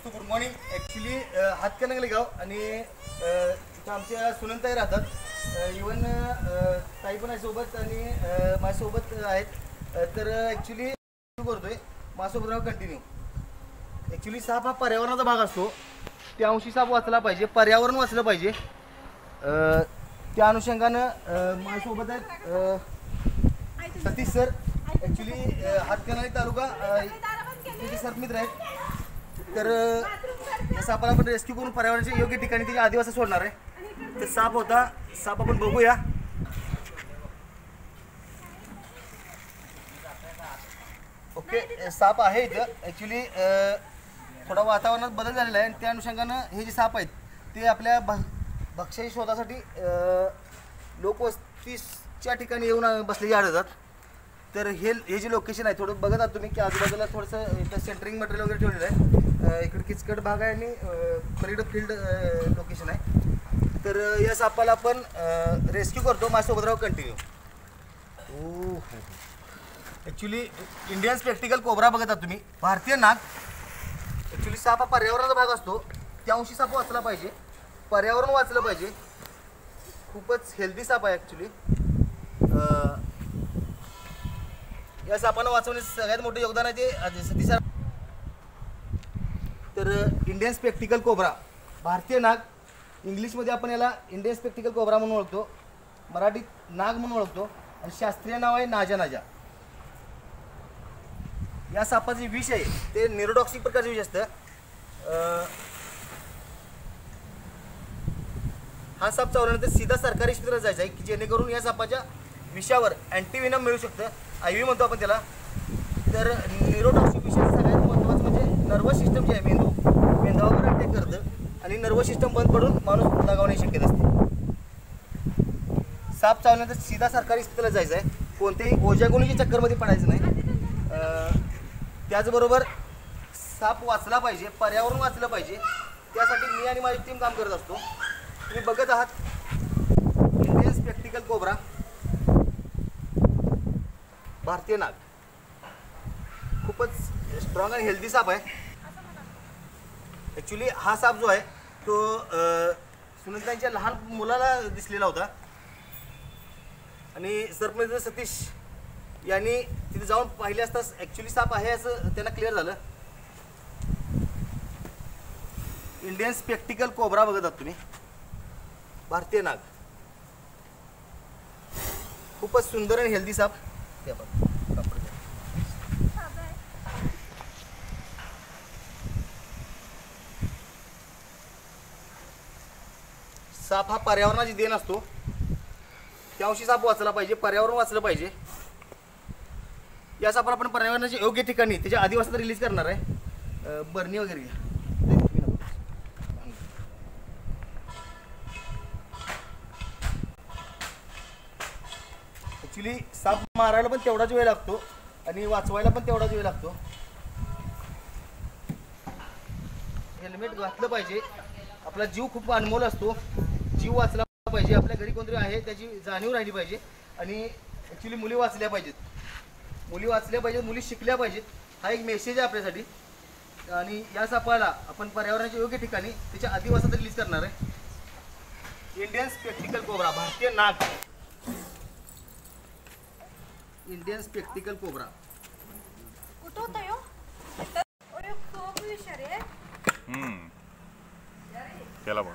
दोस्तों good morning actually Hatkanangale गाव आणि तिथं आमच्या सुनंताई राहतात. इवन ताई पण आहे सोबत आणि माझ्यासोबत आहेत. तर ॲक्च्युली करतोय. माझ्यासोबत राहू कंटिन्यू ॲक्च्युली साप हा पर्यावरणाचा भाग असतो. त्या अंशी साप वाचला पाहिजे पर्यावरण वाचलं पाहिजे. त्या अनुषंगानं माझ्यासोबत आहेत Satish sir. Actually Hatkanangale taluka sir मित्र आहेत. तर त्या सापाला आपण रेस्क्यू करून पर्यावरणाच्या योग्य ठिकाणी त्याच्या आदिवासी सोडणार आहे. तर साप होता. साप आपण बघूया. ओके साप आहे इथं. ॲक्च्युली थोडा वातावरणात बदल झालेला आहे आणि त्या अनुषंगानं हे जे साप आहेत ते आपल्या भ भक्ष्याच्या शोधासाठी लोकवस्तीच्या ठिकाणी येऊन बसलेली बसलेले आढळतात. तर हे हे जे लोकेशन आहे थोडं बघत आहात तुम्ही की आजूबाजूला थोडंसं इथं सेंटरिंग मटेरियल वगैरे ठेवलेलं आहे. इकडे किचकट भाग आहे आणि पलीकडं फील्ड लोकेशन आहे. तर या सापाला आपण रेस्क्यू करतो माझ्यासोबत राहू कंटिन्यू ओ ॲक्च्युली इंडियन स्पेक्टिकल कोबरा बघत आहात तुम्ही. भारतीय नाग. ॲक्च्युली साप हा पर्यावरणाचा भाग असतो. त्या अंशी साप वाचला पाहिजे. पर्यावरण वाचलं पाहिजे. खूपच हेल्दी साप आहे ॲक्च्युली या सापानं वाचवण्याचं सगळ्यात मोठं योगदान आहे ते सतीश सर. तर इंडियन स्पेक्टिकल कोबरा भारतीय नाग इंग्लिशमध्ये आपण याला इंडियन स्पेक्टिकल कोबरा म्हणून ओळखतो. मराठीत नाग म्हणून ओळखतो. आणि शास्त्रीय नाव आहे नाजा नाजा. या सापाचे विष आहे ते निरोडॉक्सिक प्रकारचे विष असतं. हा साप चावल्यानंतर सीधा सरकारी क्षेत्रात जायचा आहे की जेणेकरून या सापाच्या विषावर अँटीविनम मिळू शकतं. आय व्ही म्हणतो आपण त्याला. तर निरोटॉक्सिक सगळ्यात महत्त्वाचं म्हणजे नर्वस सिस्टम जे आहे मेंदू मेंदवावर अटॅक करतं आणि नर्वस सिस्टम बंद पडून माणूस दगावण्याची शक्यता असते. साप चावल्यानंतर सीधा सरकारी स्थितीला जायचं आहे. कोणत्याही ओजागुणीच्या चक्करमध्ये पडायचं नाही. त्याचबरोबर साप वाचला पाहिजे पर्यावरण वाचलं पाहिजे. त्यासाठी मी आणि माझी टीम काम करत असतो. तुम्ही बघत आहात. इंडियन स्पेक्टिकल कोबरा भारतीय नाग. खूपच स्ट्रॉंग आणि हेल्दी साप आहे. ॲक्च्युली हा साप जो आहे तो अं, सुनीतांच्या लहान मुलाला दिसलेला होता. आणि सरपंच सतीश यांनी तिथे जाऊन पाहिले असताच ॲक्च्युली साप आहे असं त्यांना क्लिअर झालं. इंडियन स्पेक्टिकल कोबरा बघत आहात तुम्ही. भारतीय नाग. खूपच सुंदर आणि हेल्दी साप. ते आपण कापड साप हा पर्यावरणाची देण असतो. त्या अंशी साप वाचला पाहिजे पर्यावरण वाचलं पाहिजे. या सापाला आपण पर्यावरणाच्या योग्य ठिकाणी त्याच्या आदिवासात रिलीज करणार आहे. बर्नी बरणी वगैरे घ्या नाही, तुम्ही नको. ॲक्च्युली साप मारायला पण तेवढाच वेळ लागतो आणि वाचवायला पण तेवढाच वेळ लागतो. हेल्मेट घातलं पाहिजे. आपला जीव खूप अनमोल असतो. जीव वाचला पाहिजे. आपल्या घरी कोणतरी आहे त्याची जाणीव राहिली पाहिजे. आणि ॲक्च्युली मुली वाचल्या पाहिजेत. मुली वाचल्या पाहिजेत मुली शिकल्या पाहिजेत. हा एक मेसेज आहे आपल्यासाठी. आणि या सापाला आपण पर्यावरणाच्या योग्य ठिकाणी त्याच्या आदिवासात रिलीज करणार आहे. इंडियन स्पेक्टिकल कोबरा भारतीय नाग. इंडियन स्पेक्टिकल कोबरा कुठं होता यो? खूप हुशार आहे हम्म. केला बघ.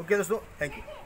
ओके दोस्तों यू